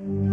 Mm-hmm.